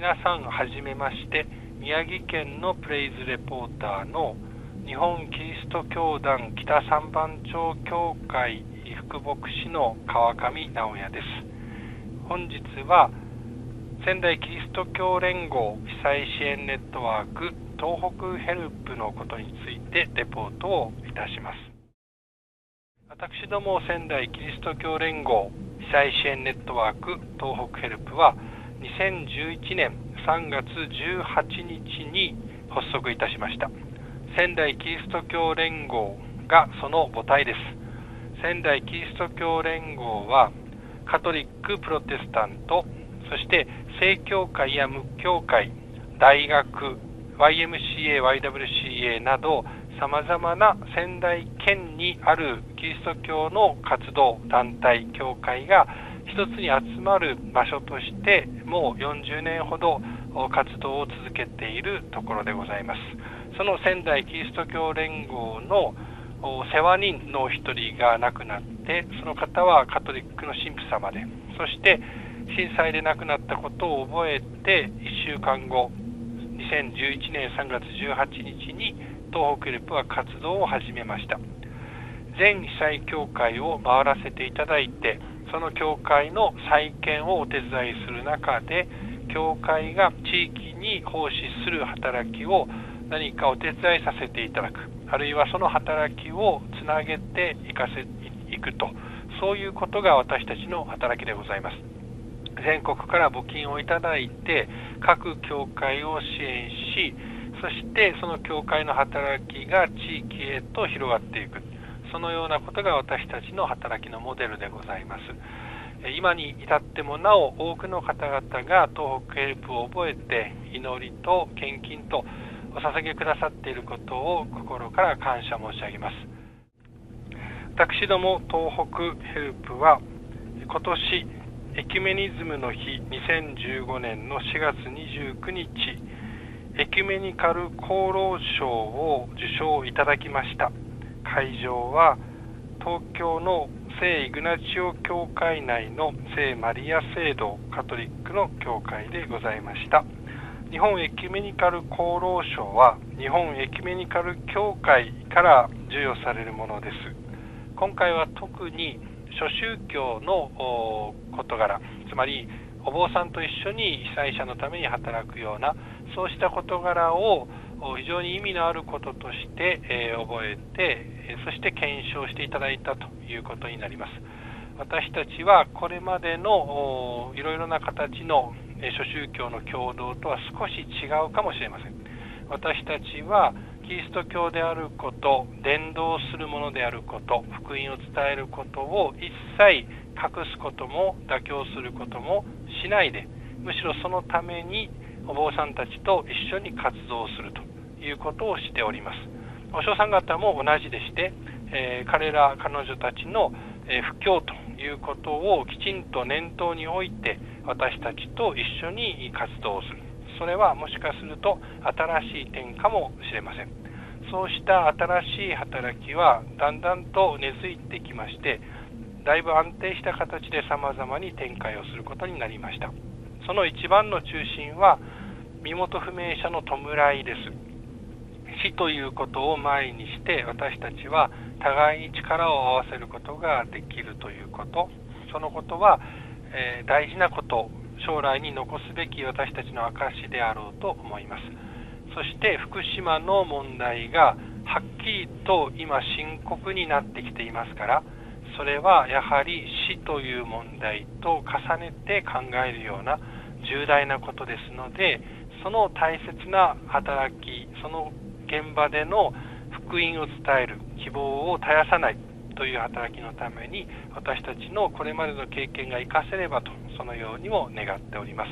皆さんはじめまして宮城県のプレイズレポーターの日本キリスト教団北三番町教会副牧師の川上直也です。本日は仙台キリスト教連合被災支援ネットワーク東北ヘルプのことについてレポートをいたします。私ども仙台キリスト教連合被災支援ネットワーク東北ヘルプは2011年3月18日に発足いたしました。仙台キリスト教連合がその母体です。仙台キリスト教連合はカトリックプロテスタントそして正教会や無教会大学 YMCA、YWCA などさまざまな仙台県にあるキリスト教の活動団体教会が一つに集まる場所としてもう40年ほど活動を続けているところでございます。その仙台キリスト教連合の世話人の一人が亡くなってその方はカトリックの神父様でそして震災で亡くなったことを覚えて1週間後2011年3月18日に東北レプは活動を始めました。全被災協会を回らせていただいてその教会の再建をお手伝いする中で教会が地域に奉仕する働きを何かお手伝いさせていただく。あるいはその働きをつなげていかせいくと。そういうことが私たちの働きでございます。全国から募金をいただいて各教会を支援しそしてその教会の働きが地域へと広がっていく。そのようなことが私たちの働きのモデルでございます。今に至ってもなお多くの方々が東北ヘルプを覚えて祈りと献金とお捧げくださっていることを心から感謝申し上げます。私ども東北ヘルプは今年エキュメニズムの日2015年の4月29日エキュメニカル功労賞を受賞いただきました。会場は東京の聖イグナチオ教会内の聖マリア聖堂カトリックの教会でございました。日本エキュメニカル功労賞は日本エキュメニカル協会から授与されるものです。今回は特に諸宗教の事柄つまりお坊さんと一緒に被災者のために働くようなそうした事柄を非常に意味のあることとして、えー、覚えてそして検証していただいたということになります。私たちはこれまでのいろいろな形の諸宗教の共同とは少し違うかもしれません。私たちはキリスト教であること伝道するものであること福音を伝えることを一切隠すことも妥協することもしないでむしろそのためにお坊さんたちと一緒に活動すると。いうことをしております。お嬢さん方も同じでして、えー、彼ら彼女たちの、えー、布教ということをきちんと念頭に置いて私たちと一緒に活動する。それはもしかすると新しい点かもしれません。そうした新しい働きはだんだんと根付いてきましてだいぶ安定した形でさまざまに展開をすることになりました。その一番の中心は身元不明者の弔いです。死ということを前にして私たちは互いに力を合わせることができるということ。そのことは、えー、大事なこと将来に残すべき私たちの証であろうと思います。そして福島の問題がはっきりと今深刻になってきていますからそれはやはり死という問題と重ねて考えるような重大なことですのでその大切な働きその現場での福音を伝える希望を絶やさないという働きのために私たちのこれまでの経験が生かせればとそのようにも願っております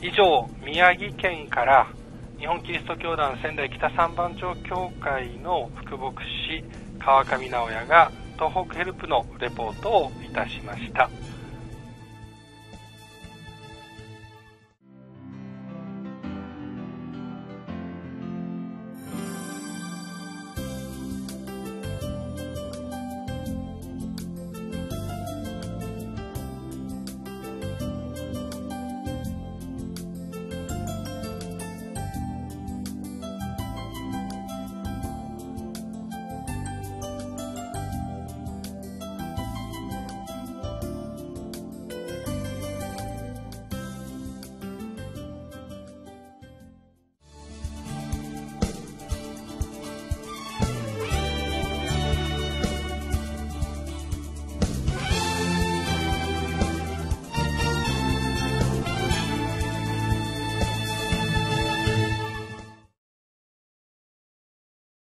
以上宮城県から日本キリスト教団仙台北三番町教会の副牧師川上直也が東北ヘルプのレポートをいたしました。